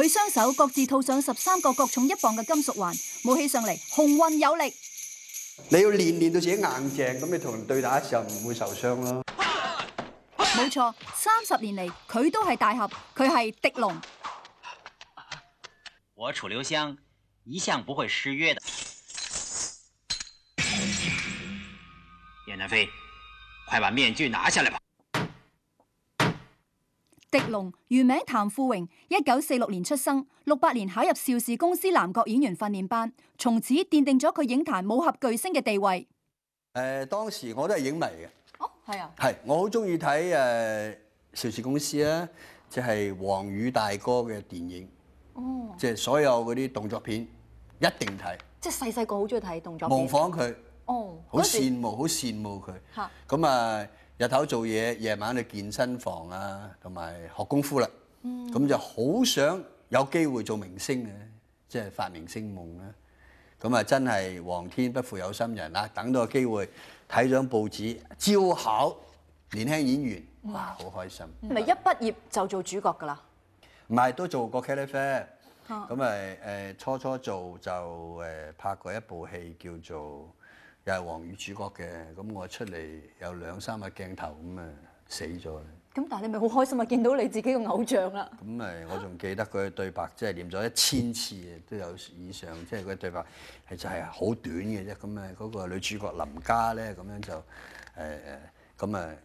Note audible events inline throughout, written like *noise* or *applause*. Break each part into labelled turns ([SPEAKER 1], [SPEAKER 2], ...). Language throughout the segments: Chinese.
[SPEAKER 1] 佢雙手各自套上十三個各重一磅嘅金屬環，武器上嚟雄渾有力。
[SPEAKER 2] 你要練練到自己硬淨，咁你同人對打嘅時候唔會受傷咯。
[SPEAKER 1] 冇錯，三十年嚟佢都係大俠，佢係狄龍。
[SPEAKER 3] 我楚留香一向不會失約的。燕南飞，快把面具拿下來吧。
[SPEAKER 1] 狄龍原名譚富榮，一九四六年出生，六八年考入邵氏公司南角演員訓練班，從此奠定咗佢影壇武俠巨星嘅地位。
[SPEAKER 2] 誒，當時我都係影迷嘅。
[SPEAKER 1] 哦，係啊。
[SPEAKER 2] 係，我好中意睇誒邵氏公司啊，即係黃宇大哥嘅電影。
[SPEAKER 1] 哦。
[SPEAKER 2] 即係所有嗰啲動作片一定睇。
[SPEAKER 1] 即係細細個好中意睇動作片。
[SPEAKER 2] 模仿佢。
[SPEAKER 1] 哦。
[SPEAKER 2] 好羨慕，好羨慕佢。
[SPEAKER 1] 嚇。
[SPEAKER 2] 咁啊，日頭做嘢，夜晚去健身房啊，同埋學功夫啦。嗯。咁就好想有機會做明星嘅，即係發明星夢啦。咁啊，真係皇天不負有心人啦！等到個機會睇咗報紙，招考年輕演員，哇，好開心！
[SPEAKER 1] 咪一畢業就做主角㗎啦？
[SPEAKER 2] 唔係，都做過茄喱啡。咁咪誒，初初做就誒拍過一部戲叫做又係黃宇主角嘅，咁我出嚟有兩三個鏡頭咁啊死咗啦。
[SPEAKER 1] 咁但係你咪好開心啊！見到你自己嘅偶像啦。
[SPEAKER 2] 咁誒，我仲記得佢嘅對白，即係念咗一千次嘅都有以上，即係佢嘅對白係就係好短嘅啫。咁誒，嗰個女主角林家咧，咁樣就誒誒，咁誒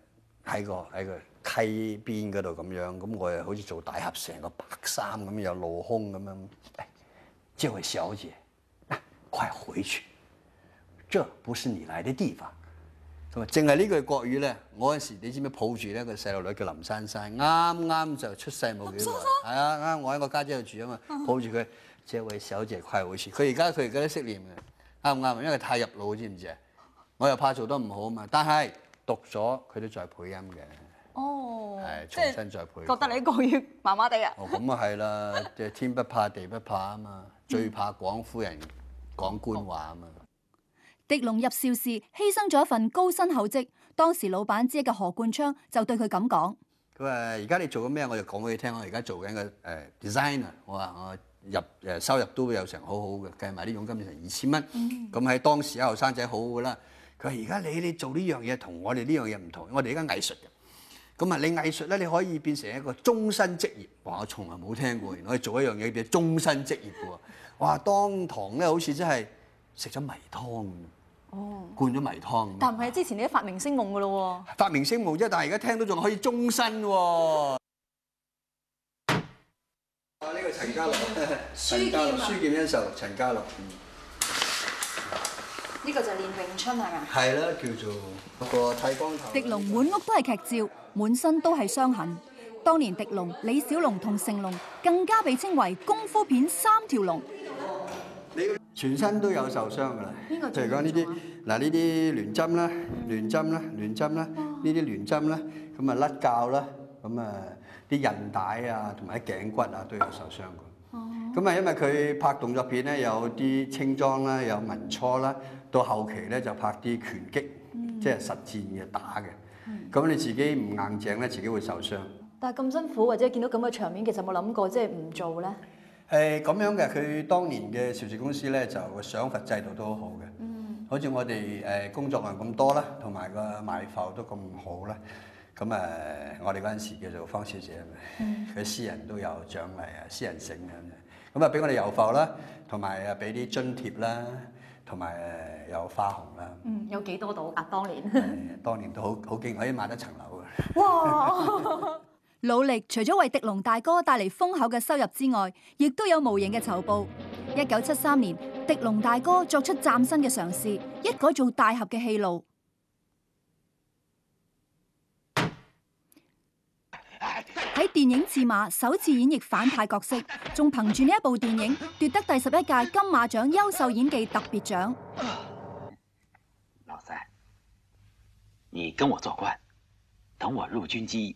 [SPEAKER 2] 喺個喺個溪邊嗰度咁樣，咁我又好似做大俠，成個白衫咁，有露胸咁樣。誒，這位小姐，快回去，這不是你來的地方。咁啊，淨係呢句國語咧，我嗰時你知唔知抱住咧個細路女叫林珊珊，啱啱就出世冇幾耐，係啊啱，我喺我家姐度住啊嘛，抱住佢，這位小姐快回去。佢而家佢而家都識念嘅，啱唔啱？因為太入腦，知唔知啊？我又怕做得唔好啊嘛，但係讀咗佢都再配音嘅。
[SPEAKER 1] 哦，
[SPEAKER 2] 係重新再配。
[SPEAKER 1] 覺得你國語麻麻地啊？
[SPEAKER 2] 哦，咁啊係啦，即係天不怕地不怕啊嘛，最怕廣夫人講官話啊嘛。
[SPEAKER 1] 狄龍入邵氏，犧牲咗一份高薪厚職。當時老闆之一嘅何冠昌就對佢咁講：
[SPEAKER 2] 佢話：而家你做緊咩？我就講俾你聽。我而家做緊個誒 designer。我話我入誒收入都會有成好好嘅，計埋啲佣金成二千蚊。咁喺、嗯、當時啊後生仔好好噶啦。佢話：而家你你做呢樣嘢同我哋呢樣嘢唔同。我哋而家藝術嘅。咁啊，你藝術咧，你可以變成一個終身職業。哇！我從來冇聽過，原來可以做一樣嘢變終身職業嘅喎。哇！當堂咧好似真係食咗迷湯。哦，灌咗迷湯。
[SPEAKER 1] 但唔係之前你都發明星夢噶咯喎。
[SPEAKER 2] 發明星夢啫，但係而家聽到仲可以終身喎。啊，呢個陳家樂，陳家樂，書劍恩仇，陳家樂。
[SPEAKER 1] 呢個就係練詠春係咪？
[SPEAKER 2] 係啦，叫做個剃光頭。
[SPEAKER 1] 狄龍滿屋都係劇照，滿身都係傷痕。當年狄龍、李小龍同成龍更加被稱為功夫片三條龍。
[SPEAKER 2] 全身都有受傷㗎啦，譬如講呢啲嗱，呢啲亂針啦、亂針啦、亂針啦，呢啲亂針啦，咁啊甩臼啦，咁啊啲韌帶啊同埋啲頸骨啊都有受傷㗎。咁啊，因為佢拍動作片咧，有啲清裝啦，有文初啦，到後期咧就拍啲拳擊，即係實戰嘅打嘅。咁你自己唔硬淨咧，自己會受傷。
[SPEAKER 1] 但係咁辛苦或者見到咁嘅場面，其實有冇諗過即係唔做咧？
[SPEAKER 2] 誒咁樣嘅，佢當年嘅邵氏公司咧就個賞罰制度都好好嘅，
[SPEAKER 1] 嗯、
[SPEAKER 2] 好似我哋誒工作量咁多啦，同埋個賣埠都咁好啦。咁誒，我哋嗰陣時叫做方小姐啊，佢、嗯、私人都有獎勵啊，私人性咁，咁啊俾我哋郵埠啦，同埋啊俾啲津貼啦，同埋誒有花紅啦。
[SPEAKER 1] 嗯，有幾多到啊？當年？
[SPEAKER 2] 誒，當年都好好勁，可以買得層樓嘅。
[SPEAKER 1] 哇！努力除咗為狄龍大哥帶嚟豐厚嘅收入之外，亦都有無形嘅酬報。一九七三年，狄龍大哥作出崭新嘅嘗試，一改做大俠嘅戏路。喺電影《刺馬》首次演繹反派角色，仲憑住呢一部電影奪得第十一屆金馬獎優秀演技特別獎。
[SPEAKER 3] 老三，你跟我做官，等我入軍機。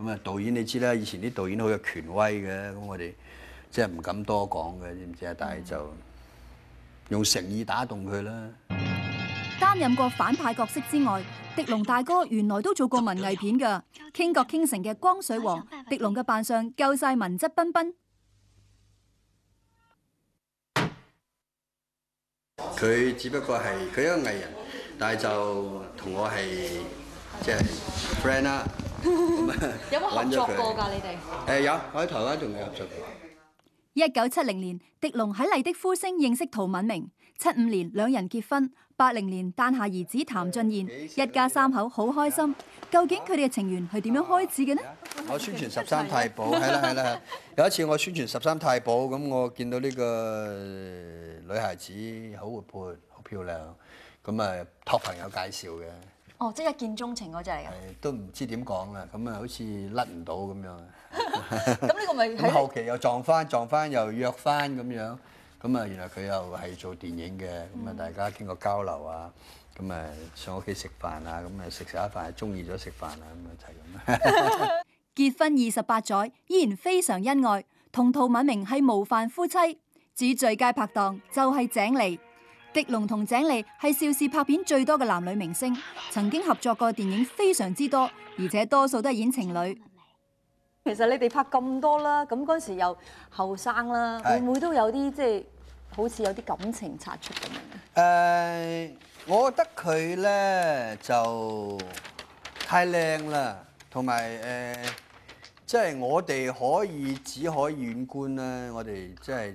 [SPEAKER 1] 咁
[SPEAKER 2] 啊，導演你知啦，以前啲導演好有權威嘅，咁我哋即係唔敢多講嘅，知唔知啊？但係就用誠意打動佢啦。
[SPEAKER 1] 擔任過反派角色之外，狄龍大哥原來都做過文藝片㗎。傾國傾城嘅光水王，狄龍嘅扮相夠晒文質彬彬。
[SPEAKER 2] 佢只不過係佢一個藝人，但係就同我係即係 friend 啦。*laughs*
[SPEAKER 1] 有冇合作過
[SPEAKER 2] 揾咗佢
[SPEAKER 1] 㗎？你哋？
[SPEAKER 2] 誒有，我喺台灣仲未合作過。
[SPEAKER 1] 一九七零年，狄龍喺麗的呼聲認識陶敏明。七五年兩人結婚，八零年誕下兒子譚俊彥，一家三口好開心。究竟佢哋嘅情緣係點樣開始嘅呢？
[SPEAKER 2] 我宣傳十三太保，係啦係啦。有一次我宣傳十三太保，咁我見到呢個呃女孩子好活潑、好漂亮，咁啊託朋友介紹嘅，
[SPEAKER 1] 哦，即係一見鐘情嗰只嚟㗎。
[SPEAKER 2] 誒都唔知點講啦，咁啊好似甩唔到咁樣。*laughs*
[SPEAKER 1] 咁呢個咪
[SPEAKER 2] 咁後期又撞翻，撞翻又約翻咁樣，咁啊原來佢又係做電影嘅，咁啊大家經過交流啊，咁啊上屋企食飯啊，咁啊食食下飯，中意咗食飯啊，咁啊就係咁。*laughs*
[SPEAKER 1] 結婚二十八載，依然非常恩愛，同陶敏明係模範夫妻。至於最佳拍檔就係井莉，狄龍同井莉係邵氏拍片最多嘅男女明星，曾經合作過電影非常之多，而且多數都係演情侶。其實你哋拍咁多啦，咁嗰時又後生啦，
[SPEAKER 2] 係
[SPEAKER 1] 會唔會都有啲即係好似有啲感情擦出咁樣嘅？
[SPEAKER 2] 誒、我覺得佢咧就太靚啦，同埋誒，即係我哋可以只可以遠觀啦，我哋即係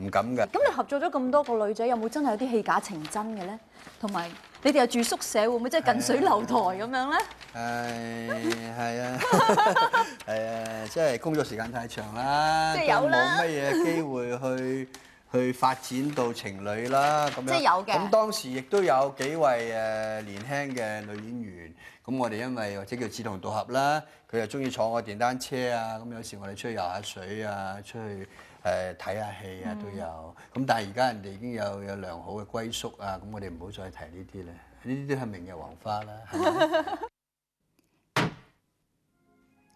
[SPEAKER 2] 唔敢嘅。
[SPEAKER 1] 咁你合作咗咁多個女仔，有冇真係有啲戲假情真嘅咧？同埋你哋又住宿舍，會唔會即係近水樓台咁樣咧？
[SPEAKER 2] 誒係啊，*laughs* 係啊，即係工作時間太長啦，
[SPEAKER 1] 即係有啦
[SPEAKER 2] 冇乜嘢機會去 *laughs* 去發展到情侶啦，咁樣。
[SPEAKER 1] 即係有嘅
[SPEAKER 2] 咁當時亦都有幾位誒年輕嘅女演員，咁我哋因為或者叫志同道合啦，佢又中意坐我電單車啊，咁有時我哋出去游下水啊，出去誒睇下戲啊都有。咁但係而家人哋已經有有良好嘅歸宿啊，咁我哋唔好再提呢啲咧，呢啲都係明日黃花啦。*laughs*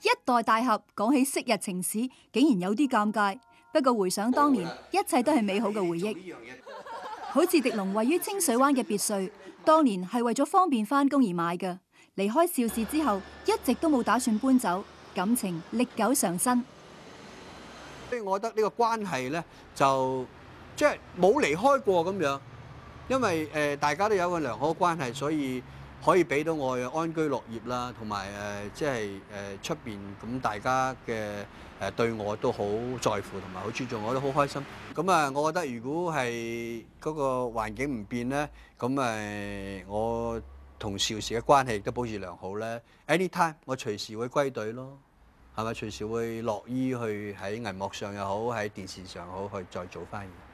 [SPEAKER 1] 一代大俠講起昔日情史，竟然有啲尷尬。不過回想當年，一切都係美好嘅回憶。*laughs* 好似狄龍位於清水灣嘅別墅，當年係為咗方便翻工而買嘅。離開邵氏之後，一直都冇打算搬走，感情歷久常新。
[SPEAKER 2] 所以我覺得呢個關係咧，就即係冇離開過咁樣，因為誒、大家都有個良好嘅關係，所以可以俾到我嘅安居樂業啦，同埋誒即係誒出邊咁大家嘅誒、呃、對我都好在乎同埋好尊重，我都好開心。咁啊，我覺得如果係嗰個環境唔變咧，咁誒我同邵氏嘅關係亦都保持良好咧。Anytime 我隨時會歸隊咯。係咪隨時會樂於去喺銀幕上又好，喺電視上好，去再做翻嘢？